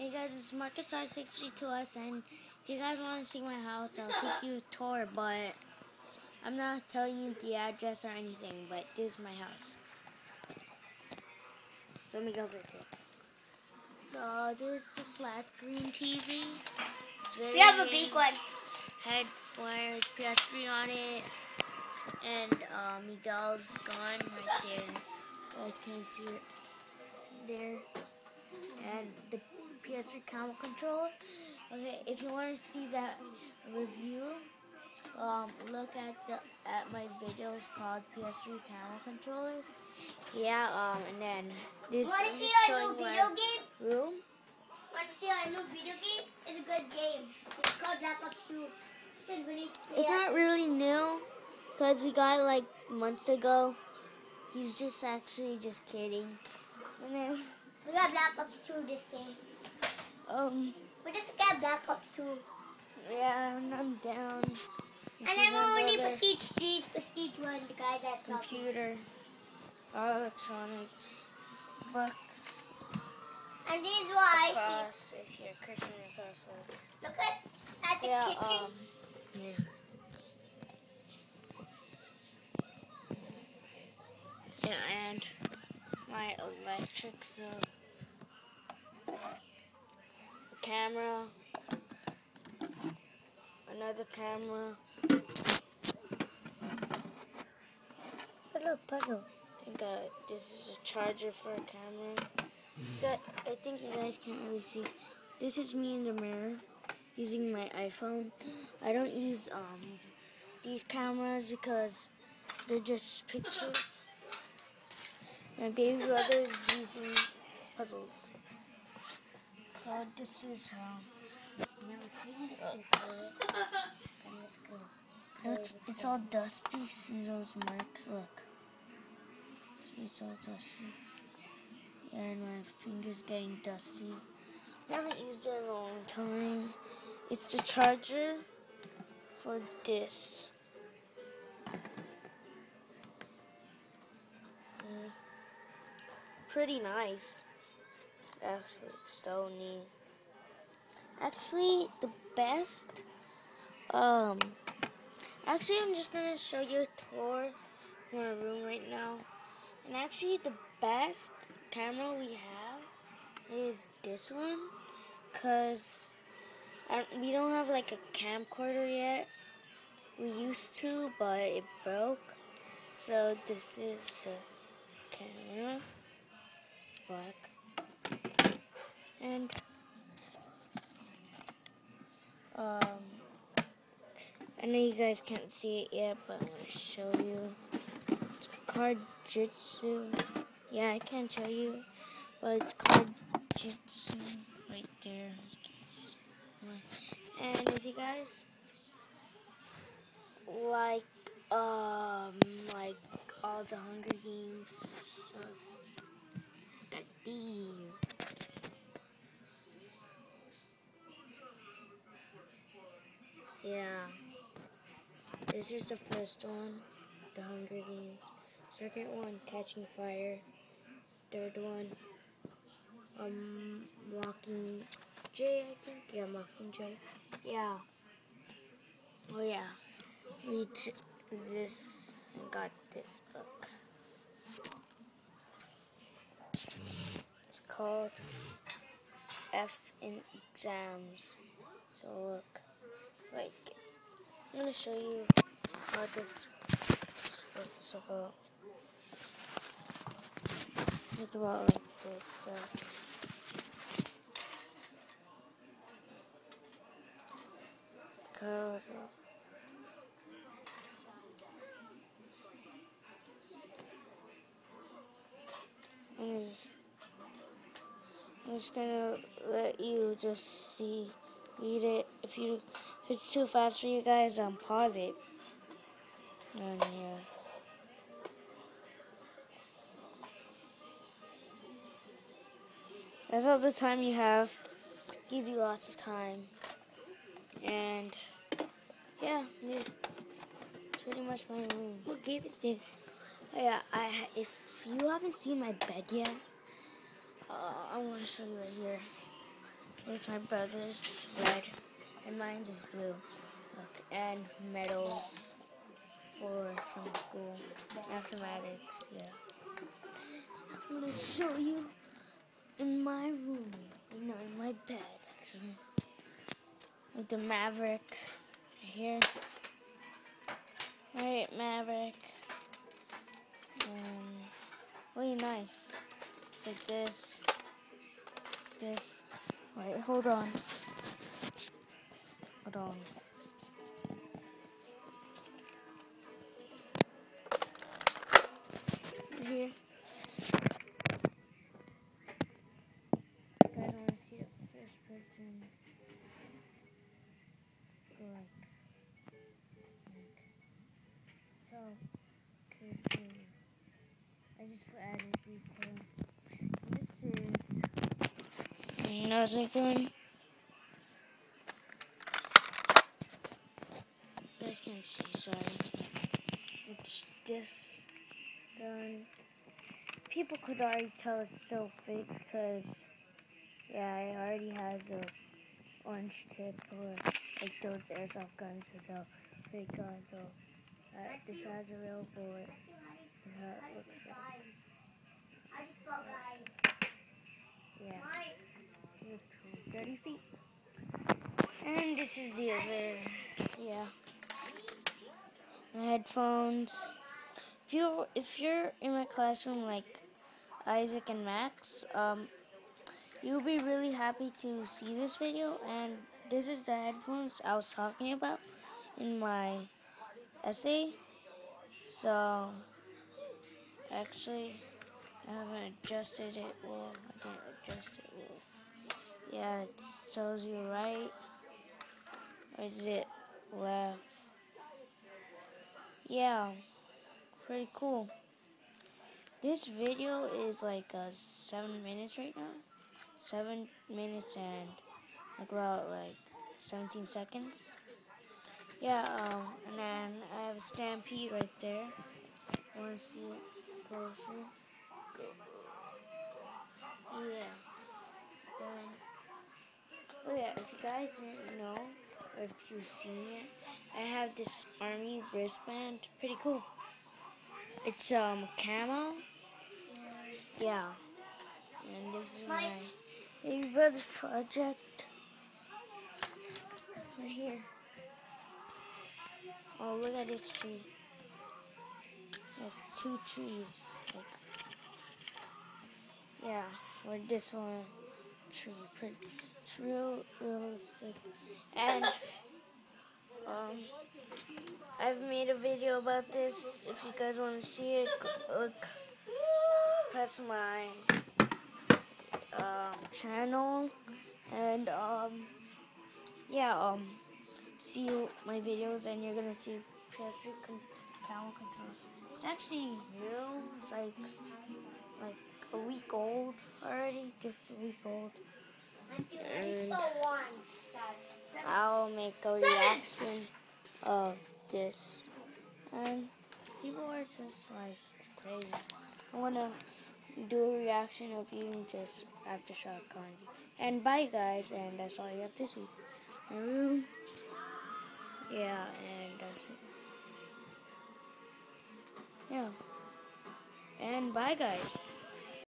Hey guys, it's Marcus R6G2S, and if you guys want to see my house, I'll take you a tour, but I'm not telling you the address or anything, but this is my house. So let me go right there. So this is a flat screen TV. We have a big one. Head wires PS3 on it, and um, Miguel's gun right there. You guys can't see it there. And the PS3 camera controller. Okay, if you want to see that review, um, look at the at my videos called PS3 camera controllers. Yeah, um, and then this Want to is see our showing new video game? room. Want to see our new video game? It's a good game. It's called Black Ops 2. It's really It's not really new, cause we got it like months ago. He's just actually just kidding. And then, We got Black Ops 2 this day. Um, We just got Black Ops 2. yeah, and I'm down. This And is then my we need. Prestige 3, Prestige 1, the guy that's computer, electronics, books, And this is why I class, if you're Christian see. Look at, at the Yeah, kitchen. um, yeah. Yeah, and my electric a camera, another camera. A little puzzle. I think uh, this is a charger for a camera. Got, I think you guys can't really see. This is me in the mirror using my iPhone. I don't use um these cameras because they're just pictures. My baby brother is using puzzles. So this is um it's, it's all dusty. See those marks? Look. See, it's all dusty. And my finger's getting dusty. I haven't used it in a long time. It's the charger for this. Mm. Pretty nice. Actually, it's so neat. Actually, the best. Um. Actually, I'm just gonna show you a tour of my room right now. And actually, the best camera we have is this one. Cause we don't have like a camcorder yet. We used to, but it broke. So this is the camera. Black. And um I know you guys can't see it yet, but I'm gonna show you. It's card jitsu. Yeah, I can't show you, but it's card jitsu right there. And if you guys This is the first one, the Hunger Games. Second one, Catching Fire. Third one, um, Mocking Jay, I think. Yeah, Mockingjay. Yeah. Oh yeah. Read this and got this book. It's called F in Exams. So look, like, I'm gonna show you about this stuff. Code. I'm just, I'm just gonna let you just see, read it. If you, if it's too fast for you guys, um, pause it. And yeah. That's all the time you have. Give you lots of time. And yeah, yeah. pretty much my room. What game is this? Oh, yeah, I if you haven't seen my bed yet, uh, I want to show you right here. This my brother's red, and mine is blue. Look, and medals for from school, mathematics. Yeah. I'm gonna show you in my room. You know, in my bed actually. With the Maverick here. Alright, Maverick. Um, really nice. It's like this. This. Wait, hold on. Hold on. So, okay, okay. I just added replay. This is another one. You guys can see, sorry. It's this done. People could already tell it's so fake because, yeah, it already has a orange tip or like those airsoft guns with the fake guns. So this has a real bullet. How it looks like. I just saw guys. Yeah, My, to 30 feet. And this is the other, yeah. The headphones. If you if you're in my classroom like Isaac and Max, um, you'll be really happy to see this video. And this is the headphones I was talking about in my essay. So actually, I haven't adjusted it well. I didn't adjust it well. Yeah, it shows you right. Or is it left? Yeah, pretty cool. This video is like uh, seven minutes right now. Seven minutes and like about like 17 seconds. Yeah, um, and then I have a stampede right there. Want to see it closer? Go. Yeah. Then. Oh yeah, if you guys didn't know, or if you've seen it, I have this army wristband. Pretty cool. It's um camo. Yeah. And this is my baby brother's project. Right here. Oh, look at this tree. There's two trees. Like, yeah, for this one tree. It's real, real sick. And um, I've made a video about this. If you guys want to see it, look, press my um, channel, and um, yeah, um, see my videos, and you're gonna see PS3 con- camera control. It's actually new. It's like like a week old already, just a week old. And. I'll make a reaction of this. And people are just like crazy. I wanna do a reaction of eating just aftershock candy. And bye guys, and that's all you have to see. Room. Yeah, and that's it. Yeah. And bye guys.